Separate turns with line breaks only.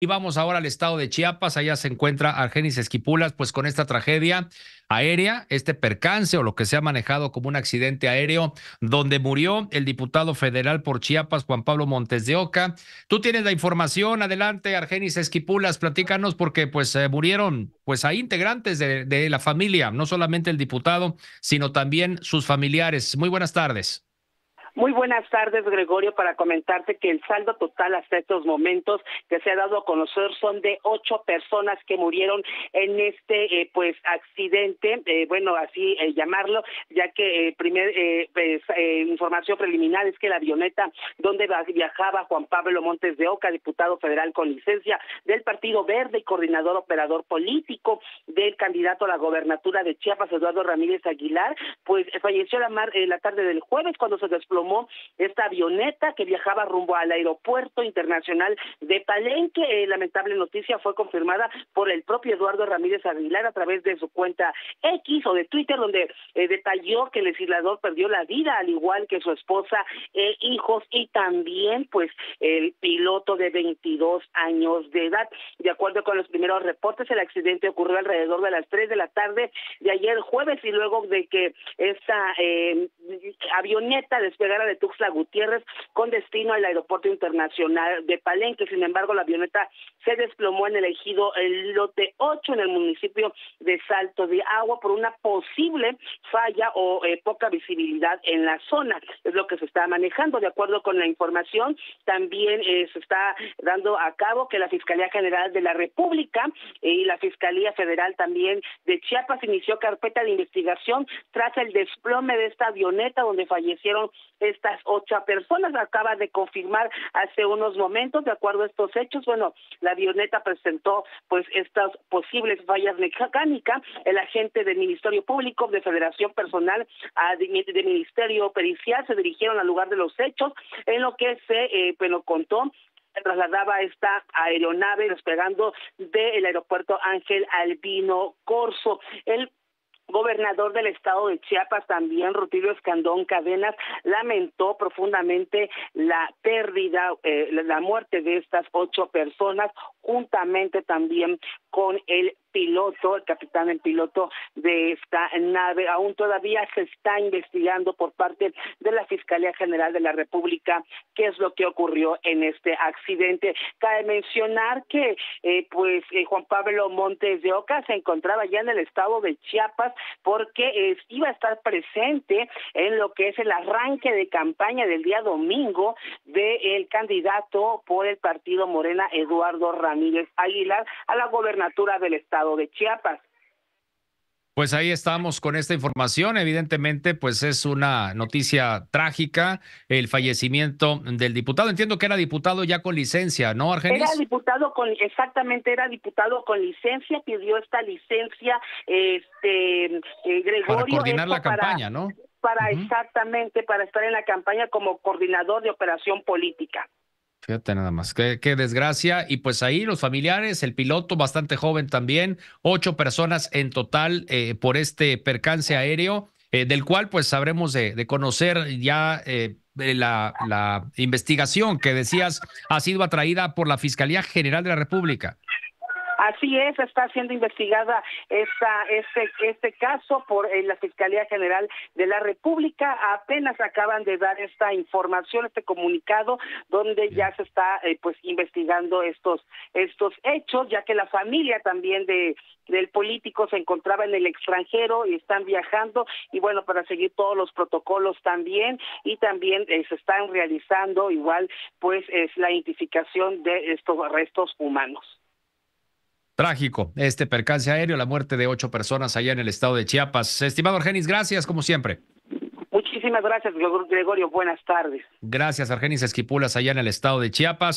Y vamos ahora al estado de Chiapas. Allá se encuentra Argenis Esquipulas, pues con esta tragedia aérea, este percance o lo que se ha manejado como un accidente aéreo, donde murió el diputado federal por Chiapas, Juan Pablo Montes de Oca. Tú tienes la información. Adelante, Argenis Esquipulas, platícanos, porque pues eh, murieron pues ahí integrantes de la familia, no solamente el diputado, sino también sus familiares. Muy buenas tardes.
Muy buenas tardes, Gregorio, para comentarte que el saldo total hasta estos momentos que se ha dado a conocer son de ocho personas que murieron en este eh, pues accidente, eh, bueno, así eh, llamarlo, ya que primer pues, información preliminar es que la avioneta donde viajaba Juan Pablo Montes de Oca, diputado federal con licencia del Partido Verde y coordinador operador político del candidato a la gobernatura de Chiapas, Eduardo Ramírez Aguilar, pues falleció la, mar, la tarde del jueves cuando se desplomó esta avioneta que viajaba rumbo al aeropuerto internacional de Palenque. Eh, lamentable noticia fue confirmada por el propio Eduardo Ramírez Aguilar a través de su cuenta X o de Twitter, donde eh, detalló que el legislador perdió la vida, al igual que su esposa e hijos, y también, pues, el piloto de 22 años de edad. De acuerdo con los primeros reportes, el accidente ocurrió alrededor de las 3 de la tarde de ayer jueves y luego de que esta eh, avioneta despegara de Tuxtla Gutiérrez con destino al Aeropuerto Internacional de Palenque. Sin embargo, la avioneta se desplomó en el ejido el lote 8 en el municipio de Salto de Agua por una posible falla o eh, poca visibilidad en la zona. Es lo que se está manejando. De acuerdo con la información, también eh, se está dando a cabo que la Fiscalía General de la República y la Fiscalía Federal también de Chiapas inició carpeta de investigación tras el desplome de esta avioneta donde fallecieron estas ocho personas. Acaba de confirmar hace unos momentos, de acuerdo a estos hechos, bueno, la avioneta presentó pues estas posibles fallas mecánicas. El agente del Ministerio Público, de Federación Personal, de, Ministerio Pericial se dirigieron al lugar de los hechos, en lo que se, eh, bueno, contó trasladaba esta aeronave despegando del aeropuerto Ángel Albino Corso. El gobernador del estado de Chiapas también, Rutilio Escandón Cadenas, lamentó profundamente la pérdida, eh, la muerte de estas ocho personas, juntamente también con el piloto, el capitán en piloto de esta nave. Aún todavía se está investigando por parte de la Fiscalía General de la República qué es lo que ocurrió en este accidente. Cabe mencionar que eh, pues eh, Juan Pablo Montes de Oca se encontraba ya en el estado de Chiapas porque iba a estar presente en lo que es el arranque de campaña del día domingo del candidato por el partido Morena Eduardo Ramírez Aguilar a la gobernatura del estado de Chiapas.
Pues ahí estamos con esta información. Evidentemente, pues es una noticia trágica el fallecimiento del diputado. Entiendo que era diputado ya con licencia, ¿no, Argenis?
Era diputado con, exactamente, era diputado con licencia, pidió esta licencia, este, eh, Gregorio.
Para coordinar la campaña, ¿no?
Para exactamente, para estar en la campaña como coordinador de operación política.
Fíjate nada más, qué, qué, desgracia. Y pues ahí los familiares, el piloto bastante joven también, ocho personas en total eh, por este percance aéreo, eh, del cual pues sabremos de, conocer ya eh, la, la investigación que decías ha sido atraída por la Fiscalía General de la República.
Así es, está siendo investigada esta, este, este caso por eh, la Fiscalía General de la República. Apenas acaban de dar esta información, este comunicado, donde ya se está eh, pues investigando estos, estos hechos, ya que la familia también de del político se encontraba en el extranjero y están viajando y bueno para seguir todos los protocolos también y también eh, se están realizando igual pues es la identificación de estos restos humanos.
Trágico este percance aéreo, la muerte de ocho personas allá en el estado de Chiapas. Estimado Argenis, gracias como siempre.
Muchísimas gracias, Gregorio. Buenas tardes.
Gracias, Argenis Esquipulas, allá en el estado de Chiapas.